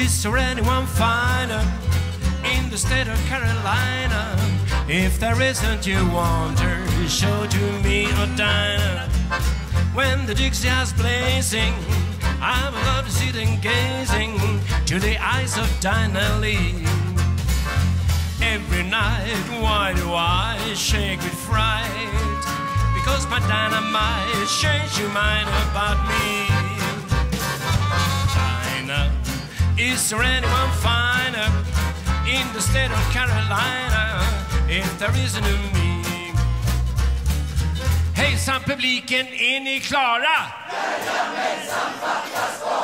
Is there anyone finer in the state of Carolina? If there isn't, you wonder, show to me a diner. When the Dixie is blazing, I'm allowed to sit and gazing to the eyes of Dinah Lee. Every night, why do I shake with fright? Because my dynamite changed your mind about me. Is there anyone finer in the state of Carolina? If there isn't a me. Hejsan publiken, är ni klara?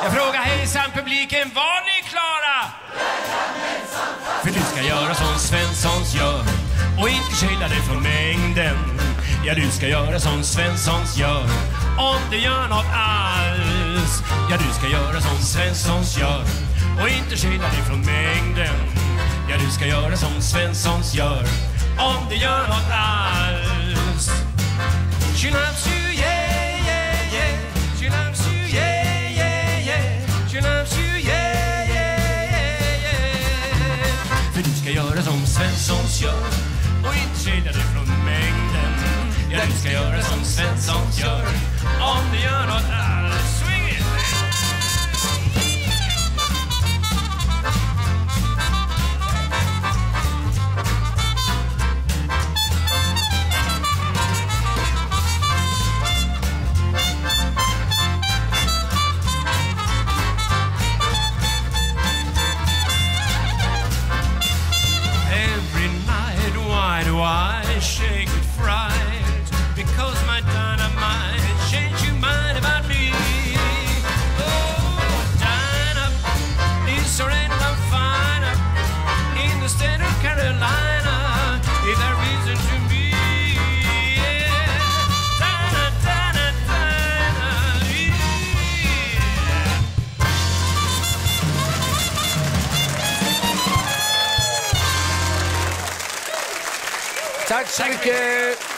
Jag frågar hejsan publiken, var ni klara? För du ska göra som Svenssons gör och inte skilja dig från mängden. Ja, du ska göra som Svenssons gör om du gör något alls. Ja, du ska göra som Svenssons gör och inte skilja dig från mängden. Ja, du ska göra som Svenssons gör om det gör något alls. She loves you, yeah, yeah, yeah. She loves you, yeah, yeah, yeah. She loves you, yeah, yeah, yeah, yeah. För du ska göra som Svenssons gör och inte skilja dig från mängden. Ja, du ska göra som Svenssons gör om det gör något alls. Tack så mycket!